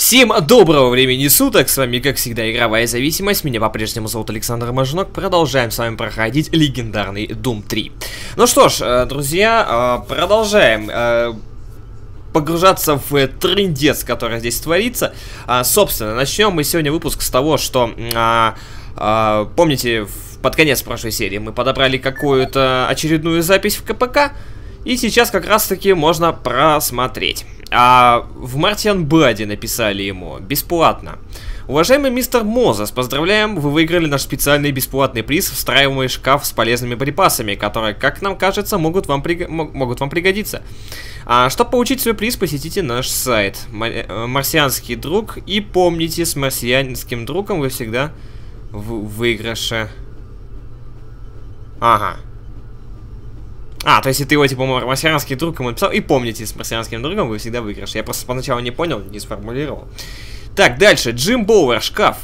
Всем доброго времени суток, с вами как всегда Игровая Зависимость, меня по-прежнему зовут Александр Мажнок, продолжаем с вами проходить легендарный Doom 3. Ну что ж, э, друзья, э, продолжаем э, погружаться в трендец, который здесь творится. А, собственно, начнем мы сегодня выпуск с того, что, а, а, помните, под конец прошлой серии мы подобрали какую-то очередную запись в КПК, и сейчас как раз таки можно просмотреть. А в Мартиан Баде написали ему. Бесплатно. Уважаемый мистер Мозес, поздравляем, вы выиграли наш специальный бесплатный приз встраиваемый шкаф с полезными припасами, которые, как нам кажется, могут вам, приг... могут вам пригодиться. А, чтобы получить свой приз, посетите наш сайт э, Марсианский друг и помните, с марсианским другом вы всегда в выигрыше. Ага. А, то есть ты его, типа, марсианский друг ему написал, и помните, с марсианским другом вы всегда выиграешь. Я просто поначалу не понял, не сформулировал. Так, дальше. Джим Боуэр, шкаф.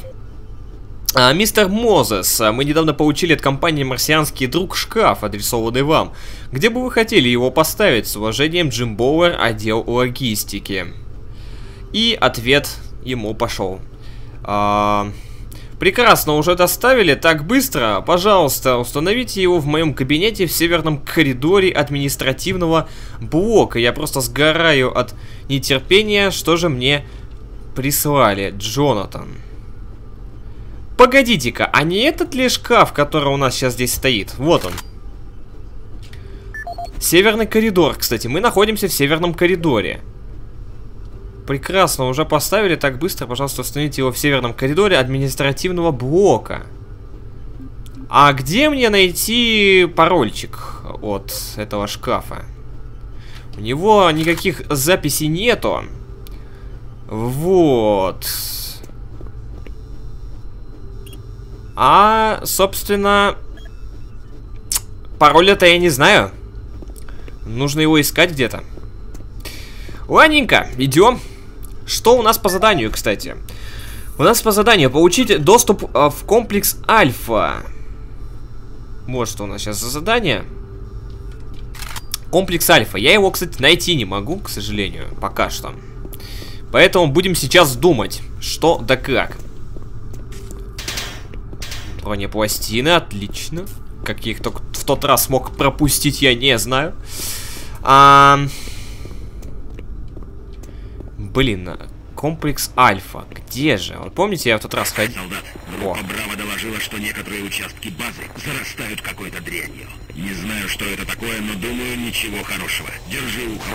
А, мистер Мозес, мы недавно получили от компании «Марсианский друг» шкаф, адресованный вам. Где бы вы хотели его поставить? С уважением, Джим Боуэр, отдел логистики. И ответ ему пошел. А, Прекрасно, уже доставили так быстро. Пожалуйста, установите его в моем кабинете в северном коридоре административного блока. Я просто сгораю от нетерпения, что же мне прислали. Джонатан. Погодите-ка, а не этот ли шкаф, который у нас сейчас здесь стоит? Вот он. Северный коридор, кстати. Мы находимся в северном коридоре. Прекрасно, уже поставили так быстро. Пожалуйста, установите его в северном коридоре административного блока. А где мне найти парольчик от этого шкафа? У него никаких записей нету. Вот. А, собственно, пароля-то я не знаю. Нужно его искать где-то. Ладненько, идем. Что у нас по заданию, кстати? У нас по заданию получить доступ э, в комплекс Альфа. Вот что у нас сейчас за задание. Комплекс Альфа. Я его, кстати, найти не могу, к сожалению, пока что. Поэтому будем сейчас думать, что да как. Бронепластины, отлично. Как я их только в тот раз мог пропустить, я не знаю. А... Блин, комплекс Альфа. Где же? Вот помните, я в тот раз ходил... О. Браво доложила, что некоторые участки базы зарастают какой-то дрянью. Не знаю, что это такое, но думаю, ничего хорошего. Держи ухо.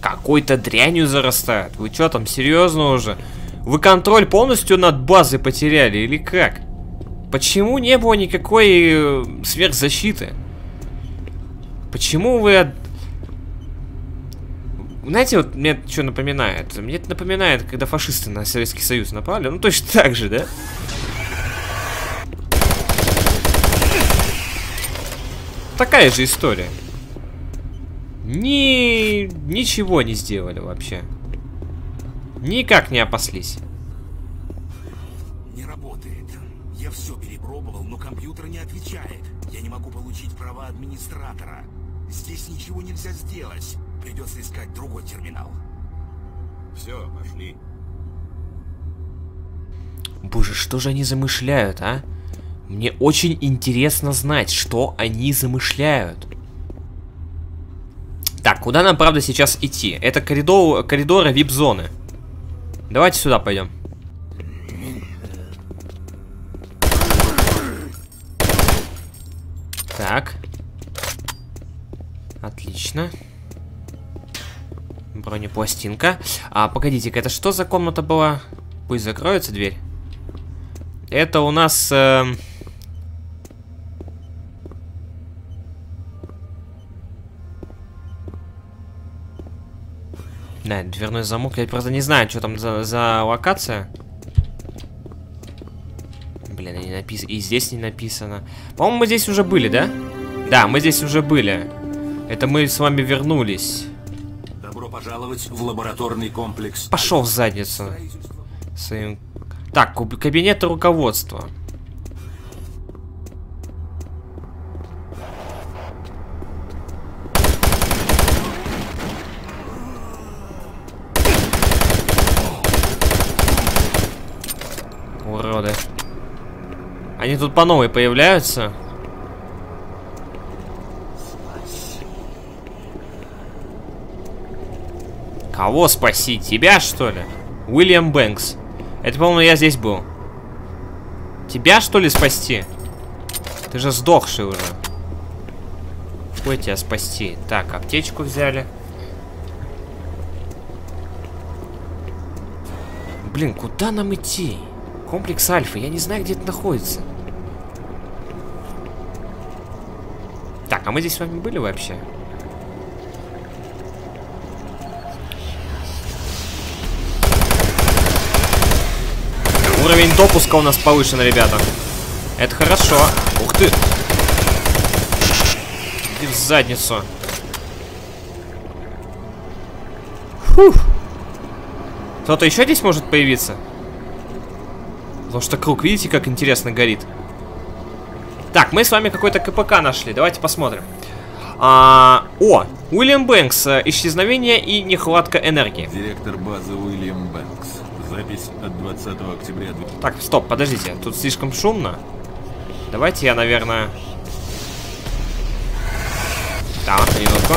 Какой-то дрянью зарастают? Вы что там, серьезно уже? Вы контроль полностью над базой потеряли или как? Почему не было никакой э, сверхзащиты? Почему вы знаете, вот мне что напоминает? Мне это напоминает, когда фашисты на Советский Союз напали. Ну, точно так же, да? Такая же история. Ни... Ничего не сделали вообще. Никак не опаслись. Отвечает. Я не могу получить права администратора. Здесь ничего нельзя сделать. Придется искать другой терминал. Все, пошли. Боже, что же они замышляют, а? Мне очень интересно знать, что они замышляют. Так, куда нам, правда, сейчас идти? Это коридор, коридоры вип-зоны. Давайте сюда пойдем. Так. Отлично. Бронепластинка. А, погодите-ка, это что за комната была? Пусть закроется дверь. Это у нас... Э... Да, дверной замок. Я просто не знаю, что там за, за локация. Блин, не написано. И здесь не написано. По-моему, мы здесь уже были, да? Да, мы здесь уже были. Это мы с вами вернулись пожаловать в лабораторный комплекс. Пошел в задницу. Своим... Так, кабинет руководства. Уроды. Они тут по новой появляются. Кого спасти? Тебя, что ли? Уильям Бэнкс. Это, по-моему, я здесь был. Тебя, что ли, спасти? Ты же сдохший уже. Какой тебя спасти? Так, аптечку взяли. Блин, куда нам идти? Комплекс Альфа, я не знаю, где это находится. Так, а мы здесь с вами были вообще? Уровень допуска у нас повышен, ребята. Это хорошо. Ух ты. Иди в задницу. Фух. Кто-то еще здесь может появиться? Потому что круг, видите, как интересно горит. Так, мы с вами какой-то КПК нашли. Давайте посмотрим. А, о, Уильям Бэнкс. Исчезновение и нехватка энергии. Директор базы Уильям Бэнкс. Запись от 20 октября. Так, стоп, подождите. Тут слишком шумно. Давайте я, наверное... Так, минутку.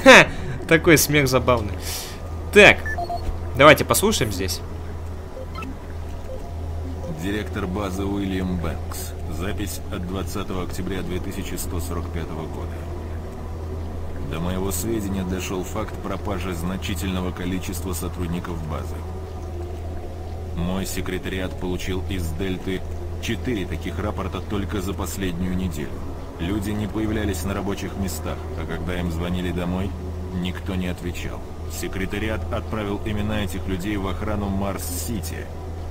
Такой смех забавный. Так, давайте послушаем здесь. Директор базы Уильям Бэнкс. Запись от 20 октября 2145 года. До моего сведения дошел факт пропажи значительного количества сотрудников базы. Мой секретариат получил из Дельты четыре таких рапорта только за последнюю неделю. Люди не появлялись на рабочих местах, а когда им звонили домой, никто не отвечал. Секретариат отправил имена этих людей в охрану Марс-Сити,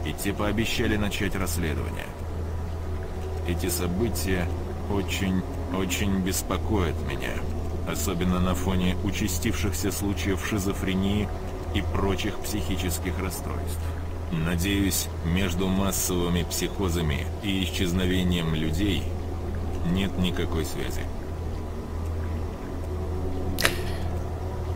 и те пообещали начать расследование. Эти события очень, очень беспокоят меня, особенно на фоне участившихся случаев шизофрении и прочих психических расстройств. Надеюсь, между массовыми психозами и исчезновением людей – нет никакой связи.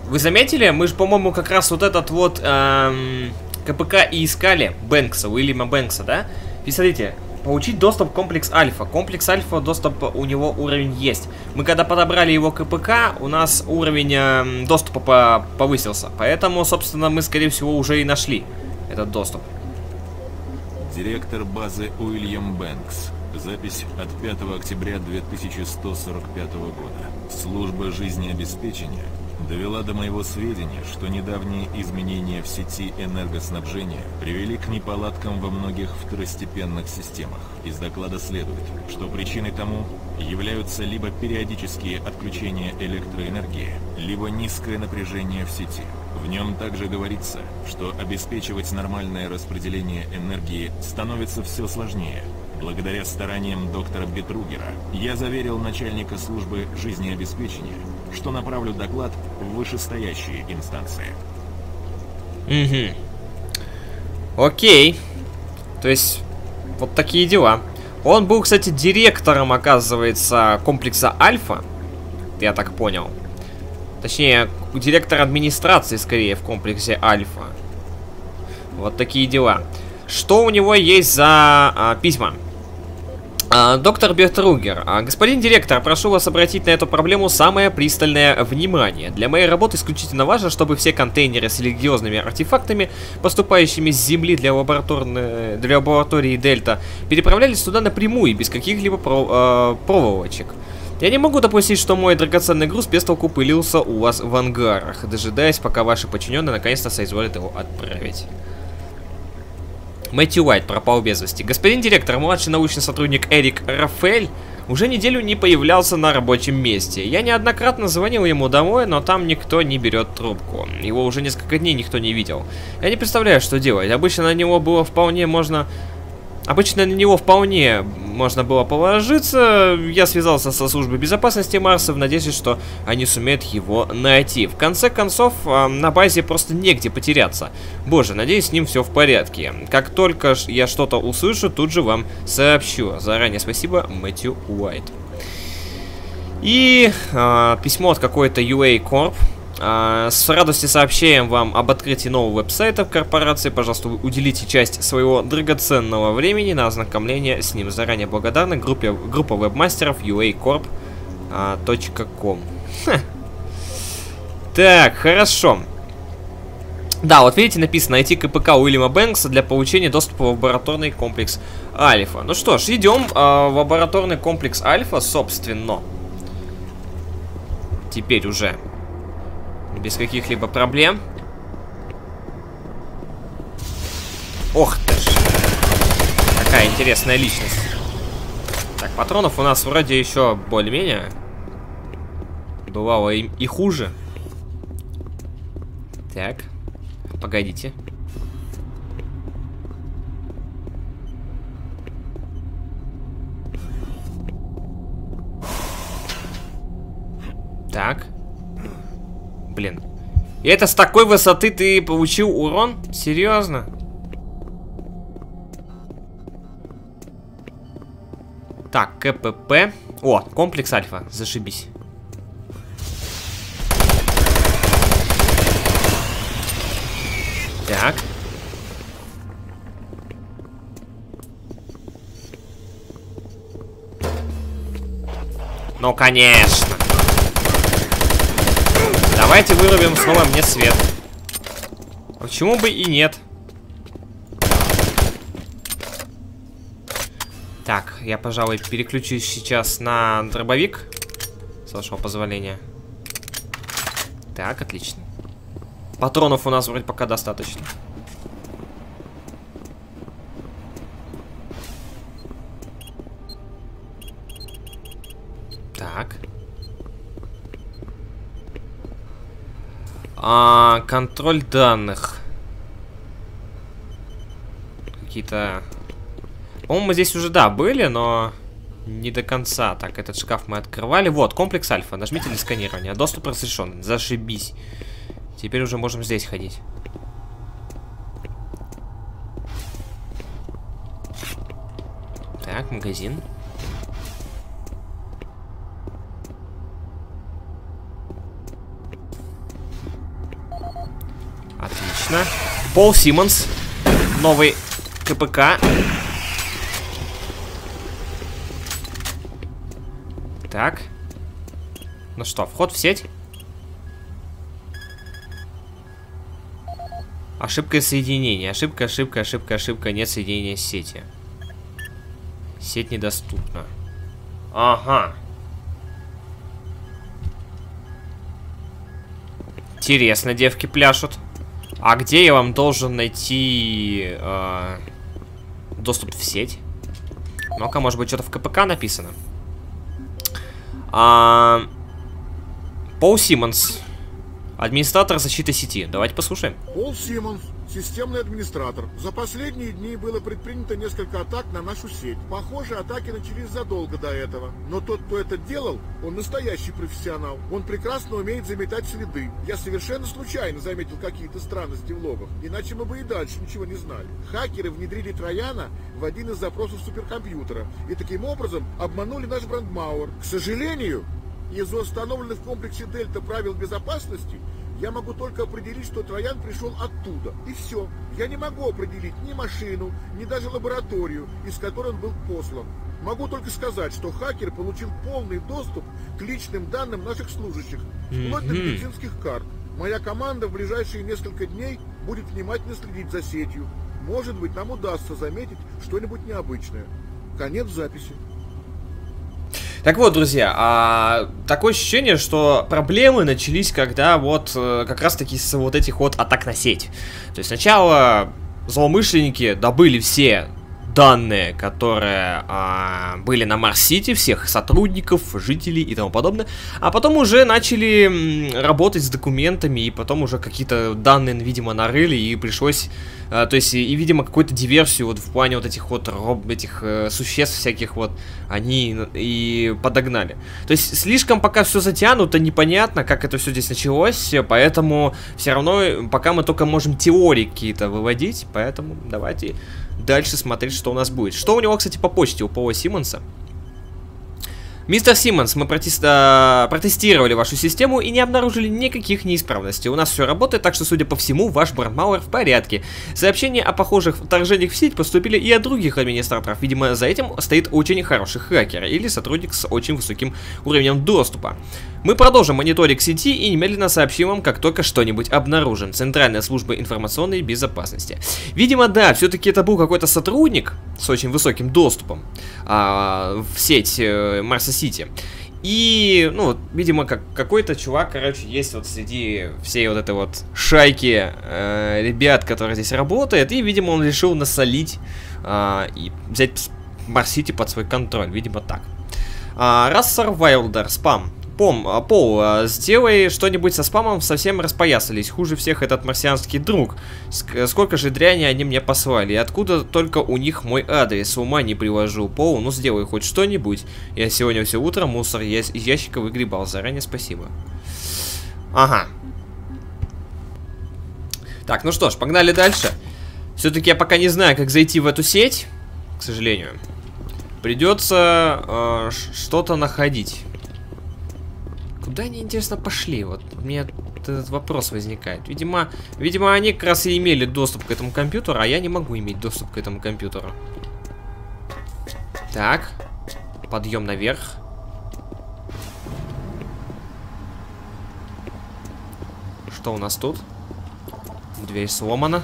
Вы заметили? Мы же, по-моему, как раз вот этот вот эм, КПК и искали Бэнкса, Уильяма Бэнкса, да? И смотрите, получить доступ комплекс Альфа. Комплекс Альфа, доступ у него уровень есть. Мы когда подобрали его КПК, у нас уровень э, доступа по повысился. Поэтому, собственно, мы, скорее всего, уже и нашли этот доступ. Директор базы Уильям Бэнкс. Запись от 5 октября 2145 года. Служба жизнеобеспечения довела до моего сведения, что недавние изменения в сети энергоснабжения привели к неполадкам во многих второстепенных системах. Из доклада следует, что причиной тому являются либо периодические отключения электроэнергии, либо низкое напряжение в сети. В нем также говорится, что обеспечивать нормальное распределение энергии становится все сложнее, Благодаря стараниям доктора Бетругера, я заверил начальника службы жизнеобеспечения, что направлю доклад в вышестоящие инстанции. Угу. Окей. То есть, вот такие дела. Он был, кстати, директором, оказывается, комплекса Альфа. Я так понял. Точнее, директор администрации, скорее, в комплексе Альфа. Вот такие дела. Что у него есть за а, письма? А, доктор Бертругер, а, господин директор, прошу вас обратить на эту проблему самое пристальное внимание. Для моей работы исключительно важно, чтобы все контейнеры с религиозными артефактами, поступающими с Земли для, для лаборатории Дельта, переправлялись туда напрямую, без каких-либо про, э, проволочек. Я не могу допустить, что мой драгоценный груз без толку пылился у вас в ангарах, дожидаясь, пока ваши подчиненные наконец-то соизволят его отправить. Мэтью Уайт пропал без вести. Господин директор, младший научный сотрудник Эрик Рафаэль уже неделю не появлялся на рабочем месте. Я неоднократно звонил ему домой, но там никто не берет трубку. Его уже несколько дней никто не видел. Я не представляю, что делать. Обычно на него было вполне можно Обычно на него вполне можно было положиться. Я связался со службой безопасности Марса в надежде, что они сумеют его найти. В конце концов, а, на базе просто негде потеряться. Боже, надеюсь, с ним все в порядке. Как только я что-то услышу, тут же вам сообщу. Заранее спасибо, Мэтью Уайт. И э, письмо от какой-то UA Corp. Э, с радостью сообщаем вам об открытии нового веб-сайта в корпорации. Пожалуйста, уделите часть своего драгоценного времени на ознакомление с ним. Заранее благодарны группе, группа вебмастеров uacorp.com. Так, хорошо. Да, вот видите, написано найти КПК Уильяма Бэнкса для получения доступа в лабораторный комплекс Альфа. Ну что ж, идем э, в лабораторный комплекс Альфа, собственно. Теперь уже без каких-либо проблем. Ох ты ж. Какая интересная личность. Так, патронов у нас вроде еще более-менее. Бывало и, и хуже. Так. Погодите. Так. Блин. И это с такой высоты ты получил урон? Серьезно? Так, КПП. О, комплекс Альфа. Зашибись. Так. Ну, конечно. Давайте вырубим снова мне свет. Почему бы и нет? Так, я, пожалуй, переключусь сейчас на дробовик. С вашего позволения. Так, отлично. Патронов у нас вроде пока достаточно. Так. А, контроль данных. Какие-то... По-моему, мы здесь уже, да, были, но не до конца. Так, этот шкаф мы открывали. Вот, комплекс Альфа. Нажмите для сканирования. Доступ разрешен. Зашибись. Теперь уже можем здесь ходить. Так, магазин. Отлично. Пол Симмонс. Новый КПК. Так. Ну что, вход в сеть? Ошибка соединения. Ошибка, ошибка, ошибка, ошибка. Нет соединения с сети. Сеть недоступна. Ага. Интересно, девки пляшут. А где я вам должен найти э, доступ в сеть? Ну-ка, может быть, что-то в КПК написано. А, Пол Симмонс. Администратор защиты сети. Давайте послушаем. Пол Симмонс, системный администратор. За последние дни было предпринято несколько атак на нашу сеть. Похоже, атаки начались задолго до этого. Но тот, кто это делал, он настоящий профессионал. Он прекрасно умеет заметать следы. Я совершенно случайно заметил какие-то странности в логах. Иначе мы бы и дальше ничего не знали. Хакеры внедрили Трояна в один из запросов суперкомпьютера. И таким образом обманули наш брендмауэр. К сожалению, из-за установленных в комплексе Дельта правил безопасности я могу только определить, что Троян пришел оттуда. И все. Я не могу определить ни машину, ни даже лабораторию, из которой он был послан. Могу только сказать, что хакер получил полный доступ к личным данным наших служащих, вплоть до медицинских карт. Моя команда в ближайшие несколько дней будет внимательно следить за сетью. Может быть, нам удастся заметить что-нибудь необычное. Конец записи. Так вот, друзья, а, такое ощущение, что проблемы начались, когда вот э, как раз таки с вот этих вот атак на сеть. То есть сначала злоумышленники добыли все данные, которые а, были на Марс-Сити, всех сотрудников, жителей и тому подобное. А потом уже начали работать с документами, и потом уже какие-то данные, видимо, нарыли, и пришлось... А, то есть, и, и видимо, какую-то диверсию вот в плане вот этих вот роб, этих э, существ всяких вот они и подогнали. То есть, слишком пока все затянуто, непонятно, как это все здесь началось, поэтому все равно пока мы только можем теории какие-то выводить, поэтому давайте дальше смотреть, что у нас будет. Что у него, кстати, по почте у Пола Симмонса? Мистер Симмонс, мы протест... а, протестировали вашу систему и не обнаружили никаких неисправностей. У нас все работает, так что, судя по всему, ваш брандмауэр в порядке. Сообщения о похожих вторжениях в сеть поступили и от других администраторов. Видимо, за этим стоит очень хороший хакер или сотрудник с очень высоким уровнем доступа. Мы продолжим мониторинг сети и немедленно сообщим вам, как только что-нибудь обнаружим. Центральная служба информационной безопасности. Видимо, да, все-таки это был какой-то сотрудник с очень высоким доступом а, в сеть э, Марса Сити. И, ну, видимо, как какой-то чувак, короче, есть вот среди всей вот этой вот шайки э, ребят, которые здесь работают, и, видимо, он решил насолить э, и взять Марс Сити под свой контроль, видимо, так. А, Рассер Вайлдер, спам. Пом, а, Пол, а, сделай что-нибудь со спамом, совсем распоясались. Хуже всех этот марсианский друг. Ск сколько же дряни они мне послали. Откуда только у них мой адрес? Ума не привожу. Пол, ну сделай хоть что-нибудь. Я сегодня все утро мусор из ящика выгребал. Заранее спасибо. Ага. Так, ну что ж, погнали дальше. Все-таки я пока не знаю, как зайти в эту сеть, к сожалению. Придется э, что-то находить. Куда они, интересно, пошли? Вот у меня этот вопрос возникает. Видимо, видимо, они как раз и имели доступ к этому компьютеру, а я не могу иметь доступ к этому компьютеру. Так. Подъем наверх. Что у нас тут? Дверь сломана.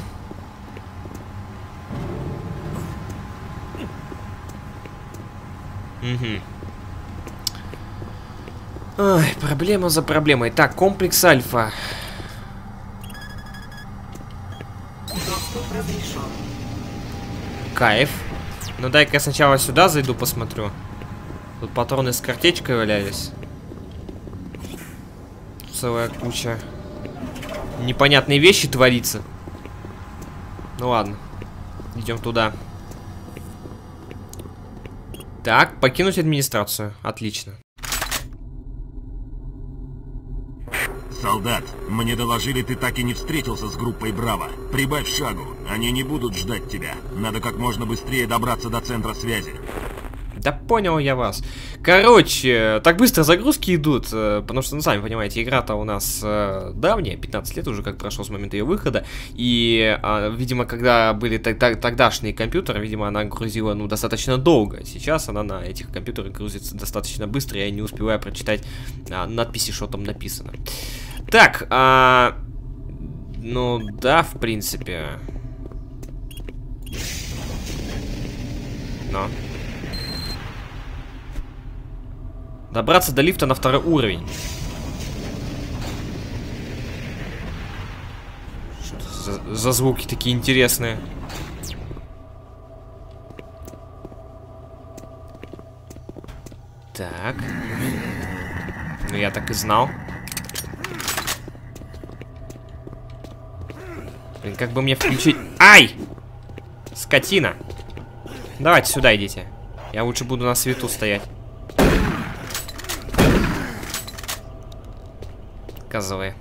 Угу. Ой, проблема за проблемой. Так, комплекс Альфа. Кайф. Ну дай-ка я сначала сюда зайду, посмотрю. Тут патроны с картечкой валялись. Целая куча. Непонятные вещи творится. Ну ладно. Идем туда. Так, покинуть администрацию. Отлично. Солдат, мне доложили, ты так и не встретился с группой Браво. Прибавь шагу, они не будут ждать тебя. Надо как можно быстрее добраться до центра связи. Да понял я вас. Короче, так быстро загрузки идут, э, потому что, ну, сами понимаете, игра-то у нас э, давняя, 15 лет уже как прошло с момента ее выхода, и, э, видимо, когда были тогда, тогдашние компьютеры, видимо, она грузила, ну, достаточно долго. Сейчас она на этих компьютерах грузится достаточно быстро, я не успеваю прочитать э, надписи, что там написано. Так, а... Ну, да, в принципе. Но. Добраться до лифта на второй уровень. Что за, за звуки такие интересные? Так. Ну, я так и знал. Блин, как бы мне включить... Ай! Скотина! Давайте сюда идите. Я лучше буду на свету стоять. Козлы.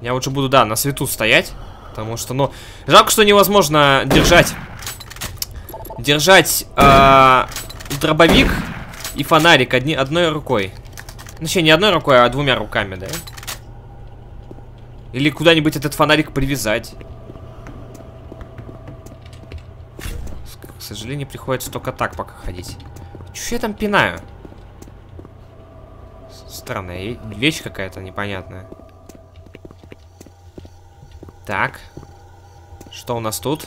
Я лучше буду, да, на свету стоять. Потому что, ну, жалко, что невозможно держать... Держать э, дробовик и фонарик одни, одной рукой. Ну, не одной рукой, а двумя руками, да? Или куда-нибудь этот фонарик привязать. К сожалению, приходится только так пока ходить. Чё я там пинаю? Странная вещь какая-то непонятная. Так. Что у нас тут?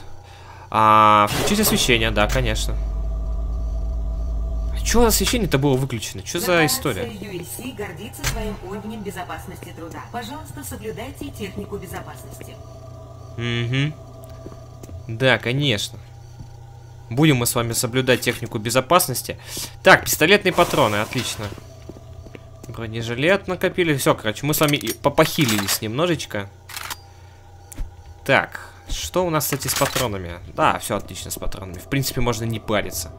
А, включить освещение, да, конечно. Чего освещение-то было выключено? Что за история? ULC гордится своим уровнем безопасности труда. Пожалуйста, соблюдайте технику безопасности. Угу. Да, конечно. Будем мы с вами соблюдать технику безопасности. Так, пистолетные патроны, отлично. Бронежилет накопили. Все, короче, мы с вами попохилились немножечко. Так, что у нас, кстати, с патронами? Да, все отлично с патронами. В принципе, можно не париться.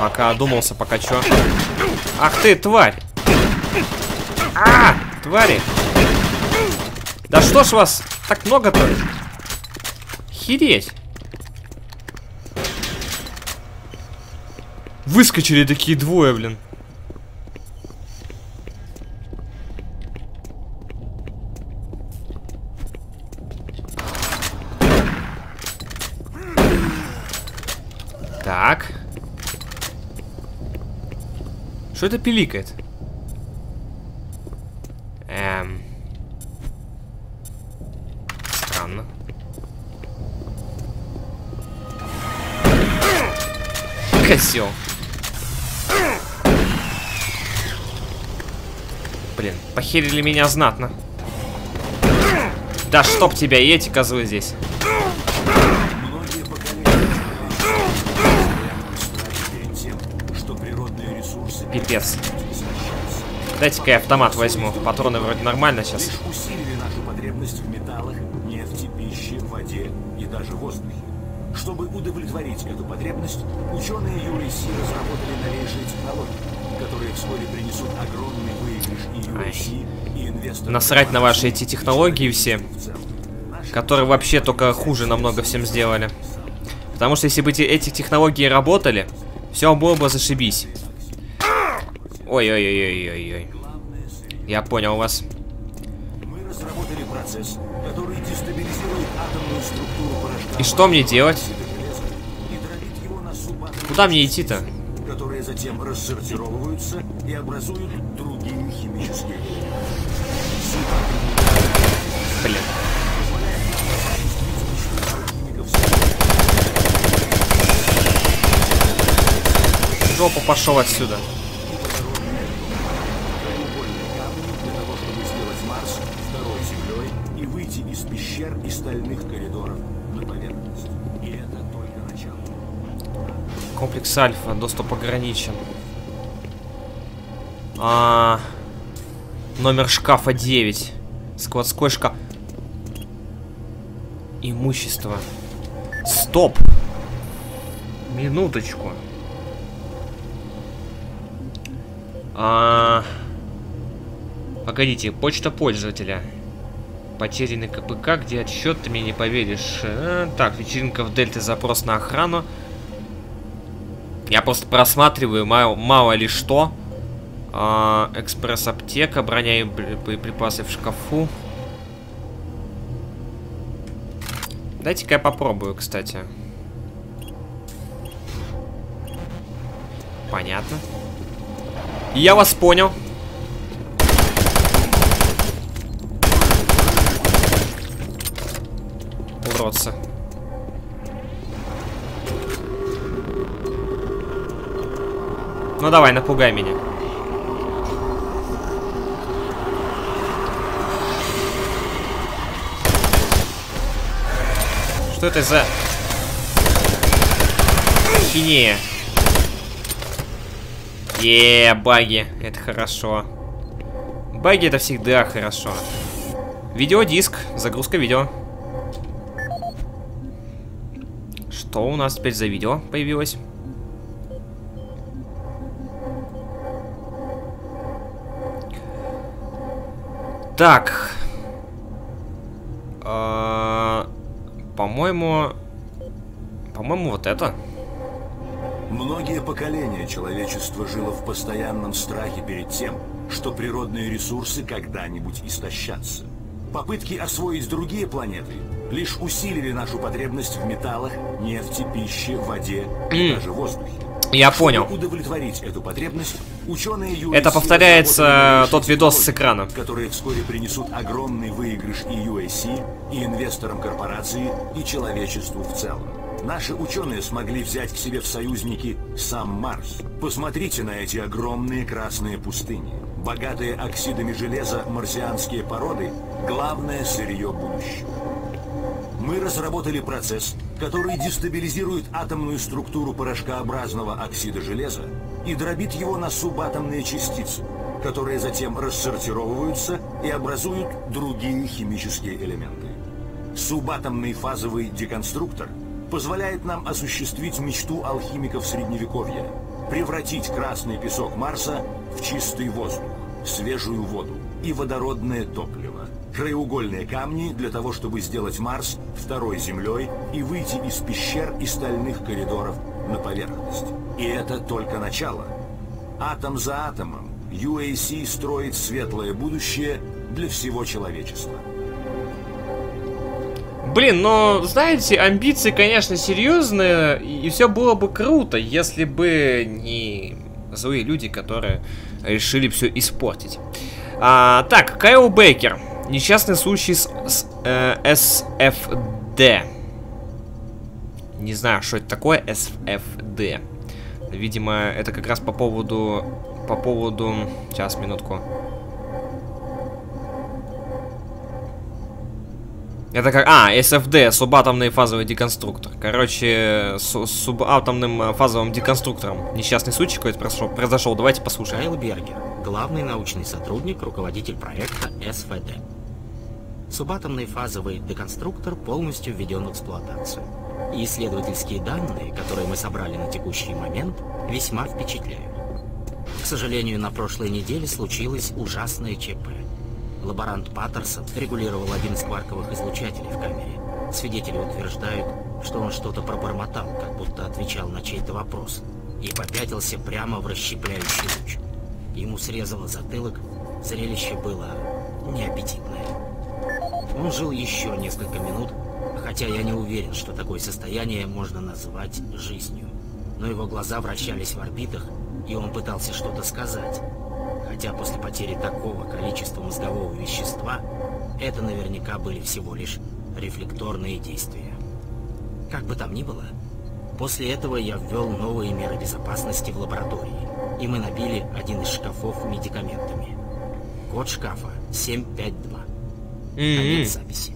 Пока одумался, пока чё. Ах ты, тварь! А, твари! Да что ж вас так много-то? Хереть! Выскочили такие двое, блин. Так. Что это пиликает? Эм. Странно. Косел. Блин, похерили меня знатно. Да чтоб тебя и эти козлы здесь. Многие поколения страхи перед тем, что природные истощаются. Дайте-ка я автомат возьму. Патроны вроде нормально сейчас. Усилили нашу потребность в металлах, нефти, пище, воде и даже воздухе. Чтобы удовлетворить эту потребность, ученые UAC разработали новейшие технологии, которые вскоре принесут огромный выигрыш и UAC, и инвесторам. Насрать на ваши эти технологии все. Которые вообще только хуже намного всем сделали. Потому что если бы эти технологии работали, все было бы зашибись. Ой-ой-ой-ой-ой-ой. Я понял вас. Мы разработали процесс, который дестабилизирует атомную структуру порошка. И что мне делать? Куда мне идти-то? которые затем рассортировываются и образуют другие химические. Блин. В Жопу пошел отсюда. Комплекс Альфа, доступ ограничен. А, номер шкафа 9. Складской шкаф. Имущество. Стоп. Минуточку. А, погодите, почта пользователя. Потерянный КПК, где отсчет, ты мне не поверишь. Э, так, вечеринка в Дельте, запрос на охрану. Я просто просматриваю мало, мало ли что. А, Экспресс-аптека, броня и боеприпасы в шкафу. Дайте-ка я попробую, кстати. Понятно. Я вас понял. Уродцы. Ну давай, напугай меня. Что это за... Хинея? Е, баги. Это хорошо. Баги это всегда хорошо. Видеодиск. Загрузка видео. Что у нас теперь за видео появилось? Так. А, По-моему... По-моему, вот это. Многие поколения человечество жило в постоянном страхе перед тем, что природные ресурсы когда-нибудь истощатся. Попытки освоить другие планеты лишь усилили нашу потребность в металлах, нефти, пище, воде и даже воздухе. Я Чтобы понял. удовлетворить эту потребность, ученые UAC Это повторяется разработали тот видос с экрана. которые вскоре принесут огромный выигрыш и UAC, и инвесторам корпорации, и человечеству в целом. Наши ученые смогли взять к себе в союзники сам Марс. Посмотрите на эти огромные красные пустыни. Богатые оксидами железа марсианские породы – главное сырье будущего. Мы разработали процесс, который дестабилизирует атомную структуру порошкообразного оксида железа и дробит его на субатомные частицы, которые затем рассортировываются и образуют другие химические элементы. Субатомный фазовый деконструктор позволяет нам осуществить мечту алхимиков Средневековья – Превратить красный песок Марса в чистый воздух, свежую воду и водородное топливо. Краеугольные камни для того, чтобы сделать Марс второй Землей и выйти из пещер и стальных коридоров на поверхность. И это только начало. Атом за атомом UAC строит светлое будущее для всего человечества. Блин, но, знаете, амбиции, конечно, серьезные, и все было бы круто, если бы не злые люди, которые решили все испортить. А, так, Кайл Бейкер. Несчастный случай с, с э, SFD. Не знаю, что это такое SFD. Видимо, это как раз по поводу... По поводу... Сейчас, минутку. Это как... А, SFD, субатомный фазовый деконструктор. Короче, с субатомным э, фазовым деконструктором. Несчастный случай какой-то произошел. произошел. Давайте послушаем. Кайл Бергер, главный научный сотрудник, руководитель проекта СФД. Субатомный фазовый деконструктор полностью введен в эксплуатацию. И исследовательские данные, которые мы собрали на текущий момент, весьма впечатляют. К сожалению, на прошлой неделе случилось ужасное ЧП. Лаборант Паттерсон регулировал один из кварковых излучателей в камере. Свидетели утверждают, что он что-то пробормотал, как будто отвечал на чей-то вопрос, и попятился прямо в расщепляющий луч. Ему срезало затылок, зрелище было неаппетитное. Он жил еще несколько минут, хотя я не уверен, что такое состояние можно назвать жизнью. Но его глаза вращались в орбитах, и он пытался что-то сказать, хотя после потери такого количества мозгового вещества это наверняка были всего лишь рефлекторные действия. Как бы там ни было, после этого я ввел новые меры безопасности в лаборатории, и мы набили один из шкафов медикаментами. Код шкафа 752. Конец записи.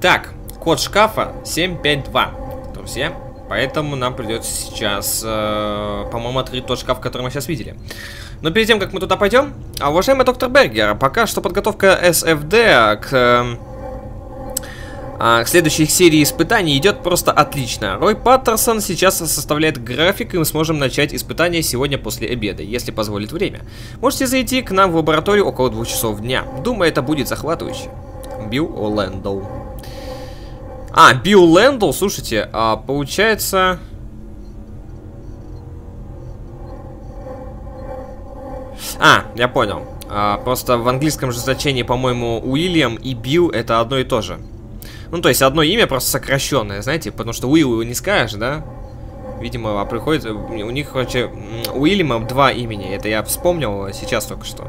Так, код шкафа 752. Друзья, поэтому нам придется сейчас, э, по-моему, открыть тот шкаф, который мы сейчас видели. Но перед тем, как мы туда пойдем, а, уважаемый доктор Бергер, пока что подготовка СФД к, э, а, к следующей серии испытаний идет просто отлично. Рой Паттерсон сейчас составляет график, и мы сможем начать испытания сегодня после обеда, если позволит время. Можете зайти к нам в лабораторию около двух часов дня. Думаю, это будет захватывающе. Билл О'Лэндл. А, Билл Лэндл, слушайте, а, получается... А, я понял. А, просто в английском же значении, по-моему, Уильям и Билл это одно и то же. Ну, то есть одно имя просто сокращенное, знаете, потому что Уилл не скажешь, да? Видимо, а приходит... У них, короче, у Уильяма два имени. Это я вспомнил сейчас только что.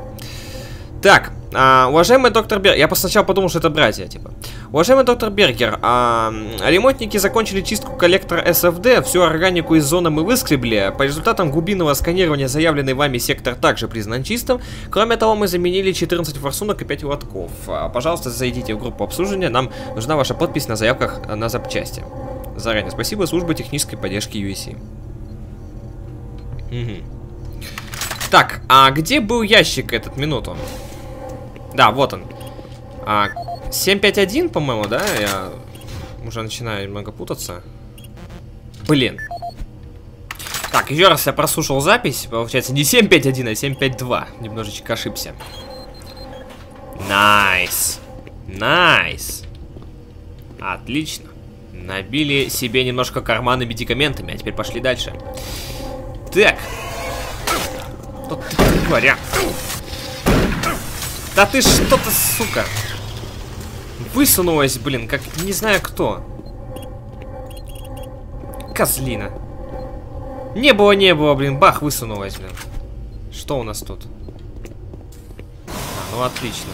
Так, а, уважаемый доктор Бергер, я сначала подумал, что это братья, типа. Уважаемый доктор Бергер, а, ремонтники закончили чистку коллектора СФД, всю органику из зоны мы выскребли. По результатам глубинного сканирования заявленный вами сектор также признан чистым. Кроме того, мы заменили 14 форсунок и 5 лотков. А, пожалуйста, зайдите в группу обслуживания, нам нужна ваша подпись на заявках на запчасти. Заранее спасибо службе технической поддержки USC. Угу. Так, а где был ящик этот минуту? Да, вот он. А, 751, по-моему, да? Я уже начинаю немного путаться. Блин. Так, еще раз я прослушал запись. Получается, не 751, а 752. Немножечко ошибся. Nice. Nice. Отлично. Набили себе немножко карманы медикаментами, а теперь пошли дальше. Так. Тут говоря. Да ты что-то, сука. Высунулась, блин, как не знаю кто. Козлина. Не было, не было, блин, бах, высунулась, блин. Что у нас тут? А, ну отлично.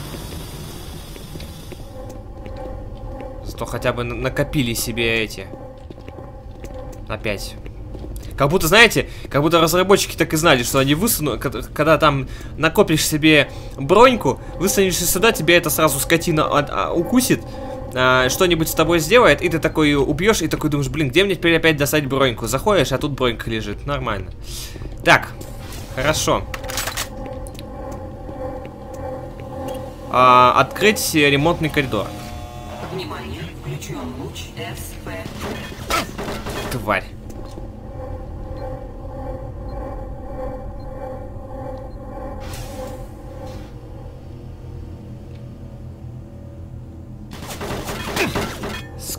Зато хотя бы накопили себе эти. Опять как будто, знаете, как будто разработчики так и знали, что они высунут, когда там накопишь себе броньку, высунешься сюда, тебе это сразу скотина от, а, укусит, а, что-нибудь с тобой сделает, и ты такой убьешь, и такой думаешь, блин, где мне теперь опять достать броньку? Заходишь, а тут бронька лежит, нормально. Так, хорошо. А, открыть ремонтный коридор. Внимание, включен луч СП. Тварь.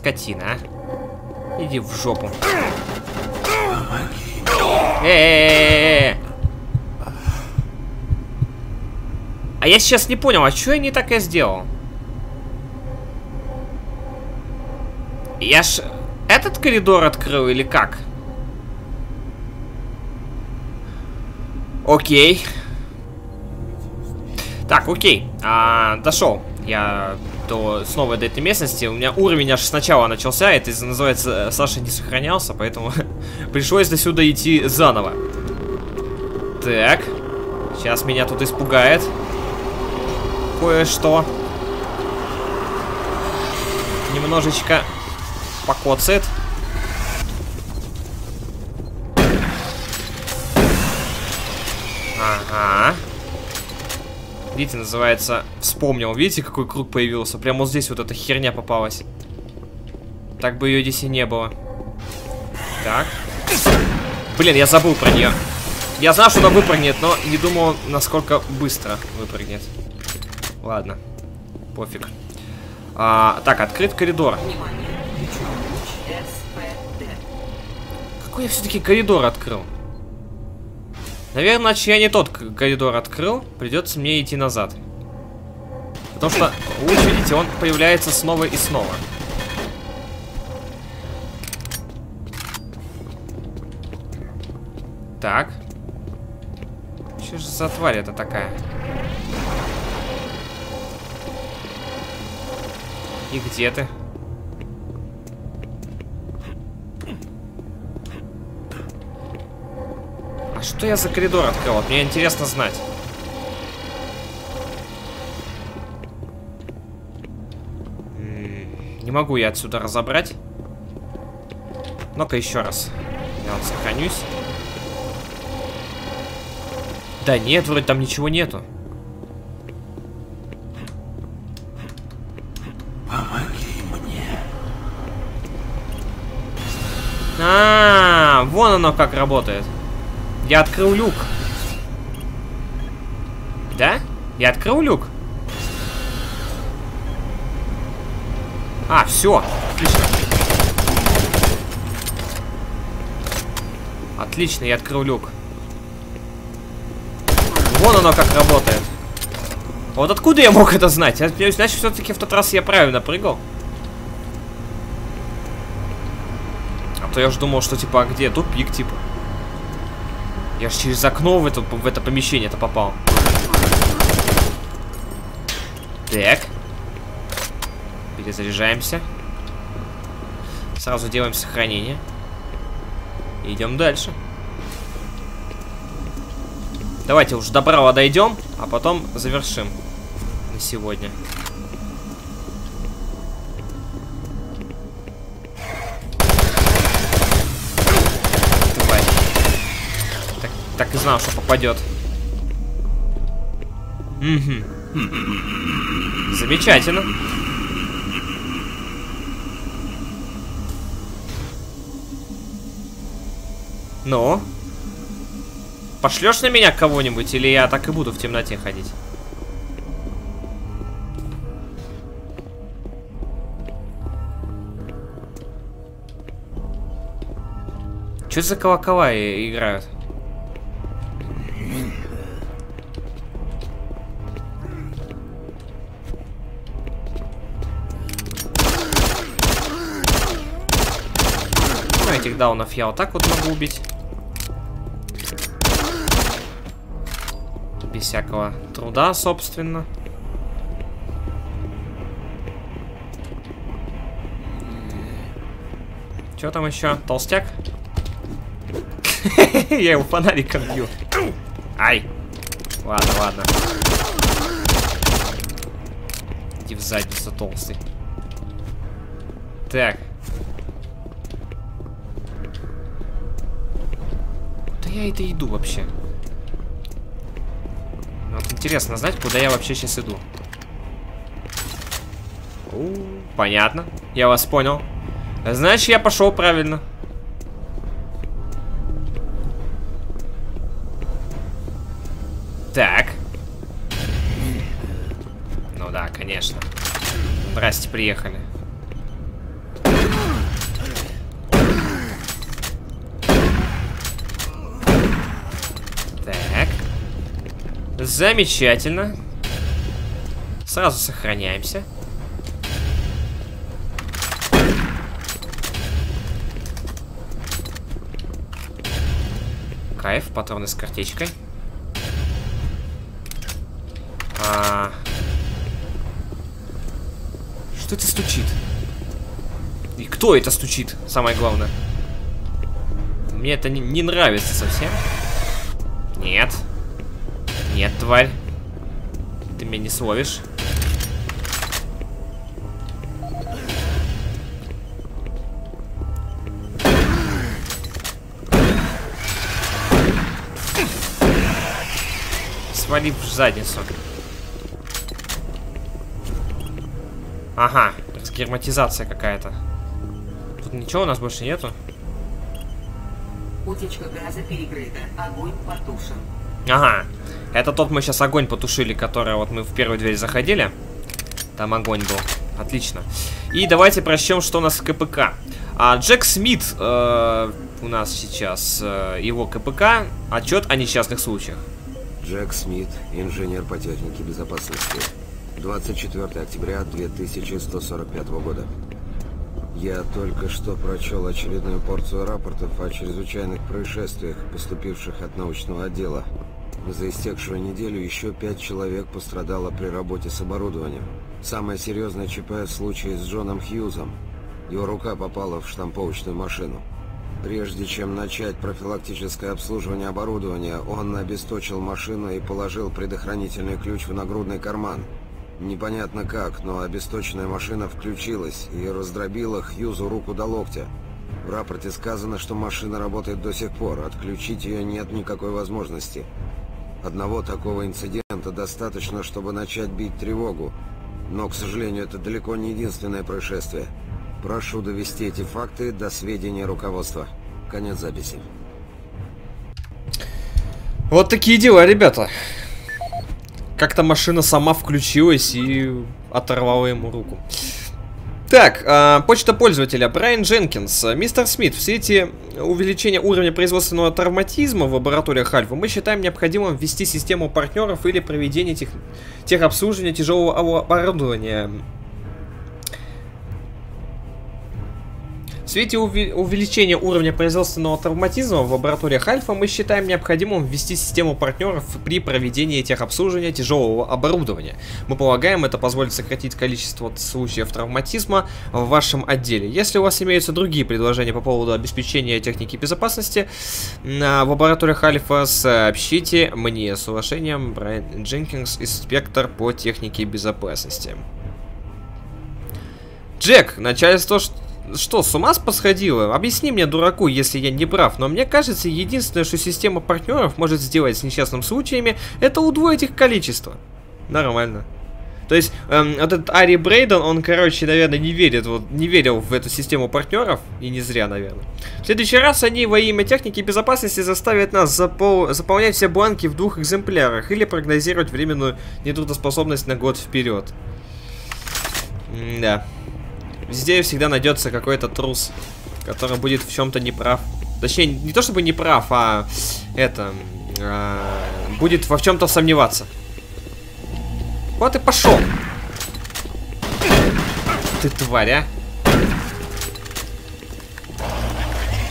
Скотина, а? Иди в жопу. Э-э-э-э-э! А я сейчас не понял, а что я не так я сделал? Я ж этот коридор открыл или как? Окей. Так, окей. А, дошел. Я до снова до этой местности. У меня уровень аж сначала начался. Это называется Саша не сохранялся, поэтому пришлось до сюда идти заново. Так. Сейчас меня тут испугает. Кое-что. Немножечко покоцает. Видите, называется Вспомнил. Видите, какой круг появился? Прямо вот здесь вот эта херня попалась. Так бы ее здесь и не было. Так. Блин, я забыл про нее. Я знал, что она выпрыгнет, но не думал, насколько быстро выпрыгнет. Ладно. Пофиг. А, так, открыт коридор. Какой я все-таки коридор открыл? Наверное, значит, я не тот коридор открыл. Придется мне идти назад. Потому что, вы видите, он появляется снова и снова. Так. Что же за тварь это такая? И где ты? Что я за коридор открыл? Мне интересно знать. Не могу я отсюда разобрать. Ну-ка еще раз. Я вот сохранюсь. Да нет, вроде там ничего нету. А, вон оно как работает. Я открыл люк. Да? Я открыл люк. А, все. Отлично. Отлично, я открыл люк. Вон оно как работает. Вот откуда я мог это знать? Я- Значит, все-таки в тот раз я правильно прыгал. А то я же думал, что типа, а где? Тупик, типа. Я же через окно в это, в это помещение это попал. Так. Перезаряжаемся. Сразу делаем сохранение. Идем дальше. Давайте уж до права дойдем, а потом завершим на сегодня. Тварь. Так, так и знал, что попадет. Угу. Замечательно. Ну? Пошлешь на меня кого-нибудь, или я так и буду в темноте ходить? Что за колокола играют? Ну, этих даунов я вот так вот могу убить. Без всякого труда, собственно. Что там еще? Толстяк? Я его фонариком бью. Ай. Ладно, ладно. Иди в задницу, толстый. Так. Я это иду вообще? Ну, Вот интересно знать, куда я вообще сейчас иду. Понятно. Я вас понял. Значит, я пошел правильно. Замечательно. Сразу сохраняемся. Кайф, патроны с картечкой. А... Что это стучит? И кто это стучит, самое главное? Мне это не, не нравится совсем. Нет. Нет, тварь. Ты меня не словишь. Свали в задницу. Ага, разгерматизация какая-то. Тут ничего у нас больше нету. Утечка газа перекрыта. Огонь потушен. Ага. Это тот мы сейчас огонь потушили, который вот мы в первую дверь заходили. Там огонь был. Отлично. И давайте прочтем, что у нас в КПК. А, Джек Смит э, у нас сейчас э, его КПК. Отчет о несчастных случаях. Джек Смит, инженер по технике безопасности. 24 октября 2145 года. Я только что прочел очередную порцию рапортов о чрезвычайных происшествиях, поступивших от научного отдела. За истекшую неделю еще пять человек пострадало при работе с оборудованием. Самое серьезное ЧП в случае с Джоном Хьюзом. Его рука попала в штамповочную машину. Прежде чем начать профилактическое обслуживание оборудования, он обесточил машину и положил предохранительный ключ в нагрудный карман. Непонятно как, но обесточенная машина включилась и раздробила Хьюзу руку до локтя. В рапорте сказано, что машина работает до сих пор, отключить ее нет никакой возможности. Одного такого инцидента достаточно, чтобы начать бить тревогу. Но, к сожалению, это далеко не единственное происшествие. Прошу довести эти факты до сведения руководства. Конец записи. Вот такие дела, ребята. Как-то машина сама включилась и оторвала ему руку. Так, э, почта пользователя. Брайан Дженкинс. Мистер Смит, в свете увеличения уровня производственного травматизма в лабораториях Альфа мы считаем необходимым ввести систему партнеров или проведение тех, техобслуживания тяжелого оборудования В свете увеличения уровня производственного травматизма в лабораториях Альфа мы считаем необходимым ввести систему партнеров при проведении техобслуживания тяжелого оборудования. Мы полагаем, это позволит сократить количество случаев травматизма в вашем отделе. Если у вас имеются другие предложения по поводу обеспечения техники безопасности в лабораториях Альфа, сообщите мне с уважением Брайан Дженкинс, инспектор по технике безопасности. Джек, начальство что, с ума посходила? Объясни мне, дураку, если я не прав, но мне кажется, единственное, что система партнеров может сделать с несчастными случаями, это удвоить их количество. Нормально. То есть, эм, вот этот Ари Брейден, он, короче, наверное, не верит, вот, не верил в эту систему партнеров, и не зря, наверное. В следующий раз они во имя техники безопасности заставят нас запол заполнять все бланки в двух экземплярах, или прогнозировать временную нетрудоспособность на год вперед. М да. Везде всегда найдется какой-то трус, который будет в чем-то неправ. Точнее, не то чтобы неправ, а это... А, будет во чем-то сомневаться. Вот и пошел. Ты тварь, а.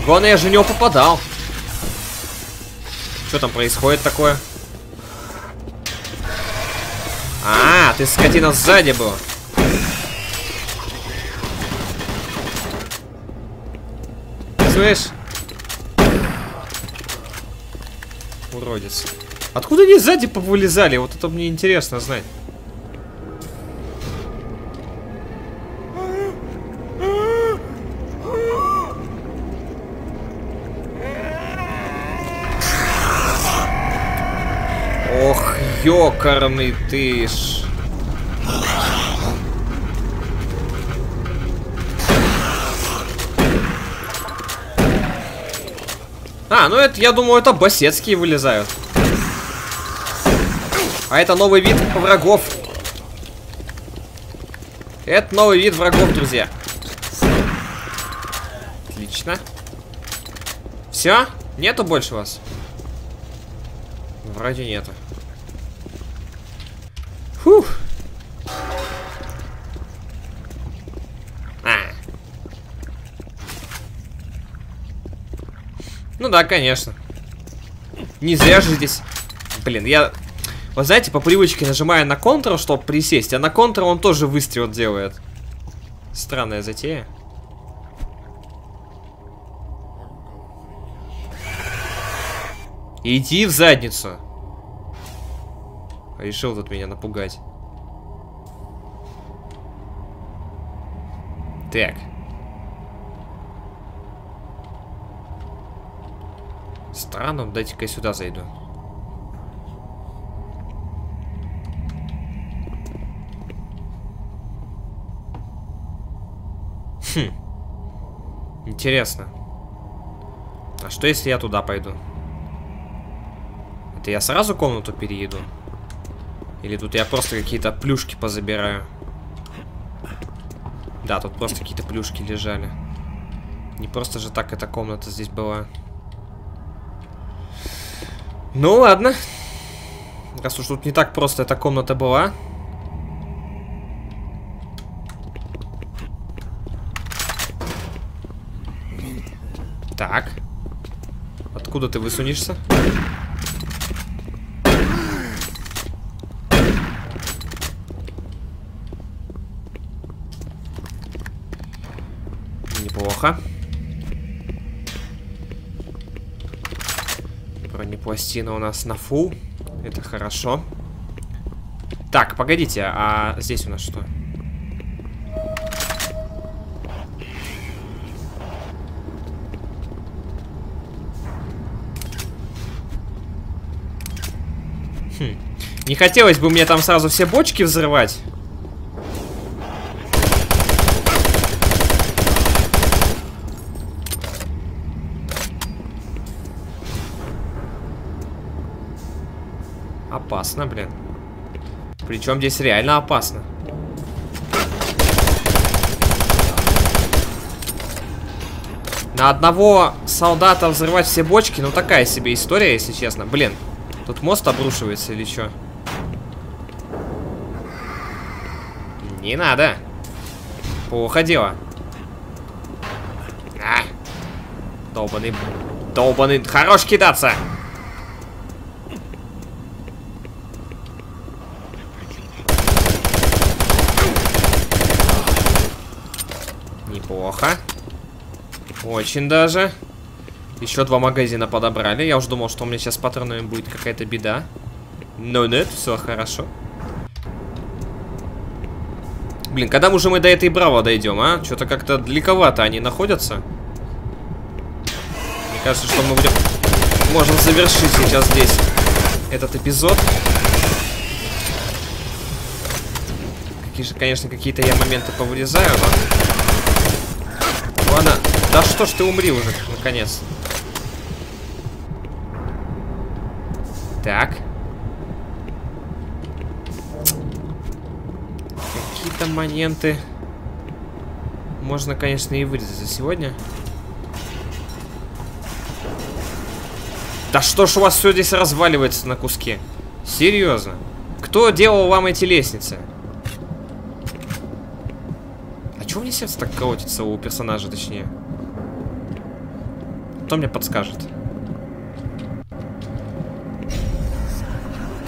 Главное, я же в него попадал. Что там происходит такое? А, ты скотина сзади был. Слышь? Уродец. Откуда они сзади повылезали? Вот это мне интересно знать. Ох, ёкарный ты ж. А, ну это, я думаю, это басецкие вылезают. А это новый вид врагов. Это новый вид врагов, друзья. Отлично. Все? Нету больше вас? Вроде нету. Фух. А. Ну да, конечно. Не зря же здесь... Блин, я... Вы знаете, по привычке нажимаю на Ctrl, чтобы присесть, а на Ctrl он тоже выстрел делает. Странная затея. Иди в задницу. Решил тут меня напугать. Так. Странно, дайте-ка я сюда зайду. Хм. Интересно. А что если я туда пойду? Это я сразу комнату перееду? Или тут я просто какие-то плюшки позабираю? Да, тут просто какие-то плюшки лежали. Не просто же так эта комната здесь была. Ну ладно. Раз уж тут не так просто эта комната была. Так. Откуда ты высунешься? Бронепластина у нас на фул. Это хорошо. Так, погодите, а здесь у нас что? Хм. Не хотелось бы мне там сразу все бочки взрывать. Опасно, блин. Причем здесь реально опасно. На одного солдата взрывать все бочки, ну такая себе история, если честно. Блин, тут мост обрушивается или что? Не надо. Плохо дело. А! Долбаный, долбаный, хорош кидаться. Очень даже. Еще два магазина подобрали. Я уже думал, что у меня сейчас с патронами будет какая-то беда. Но нет, все хорошо. Блин, когда уже мы до этой Браво дойдем, а? Что-то как-то далековато они находятся. Мне кажется, что мы будем... Можем завершить сейчас здесь этот эпизод. Какие же, конечно, какие-то я моменты повырезаю, но... Что ж ты умри уже, наконец. Так. Какие-то моменты можно, конечно, и вырезать за сегодня. Да что ж у вас все здесь разваливается на куски? Серьезно? Кто делал вам эти лестницы? Чего мне сердце так колотится у персонажа, точнее? Кто мне подскажет?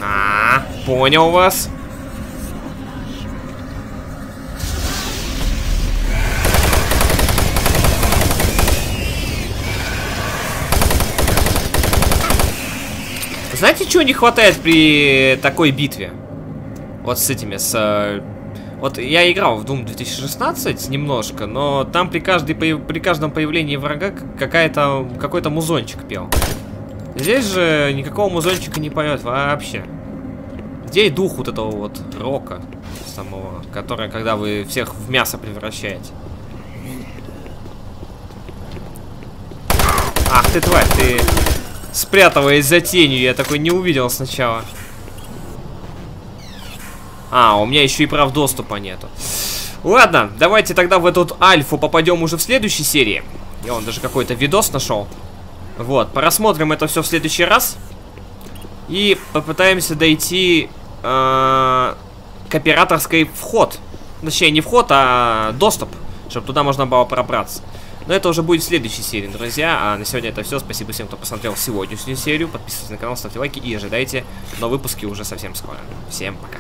А, -а, понял вас. Знаете, чего не хватает при такой битве? Вот с этими, с э, вот я играл в Doom 2016 немножко, но там при, каждой, при каждом появлении врага какой-то музончик пел. Здесь же никакого музончика не поет вообще. Где и дух вот этого вот рока самого, который, когда вы всех в мясо превращаете. Ах ты тварь, ты спряталась за тенью, я такой не увидел сначала. А, у меня еще и прав доступа нету. Ладно, давайте тогда в эту альфу попадем уже в следующей серии. Я вон даже какой-то видос нашел. Вот, просмотрим это все в следующий раз. И попытаемся дойти э, к операторской вход. Точнее, не вход, а доступ, чтобы туда можно было пробраться. Но это уже будет в следующей серии, друзья. А на сегодня это все. Спасибо всем, кто посмотрел сегодняшнюю серию. Подписывайтесь на канал, ставьте лайки и ожидайте новые выпуски уже совсем скоро. Всем пока.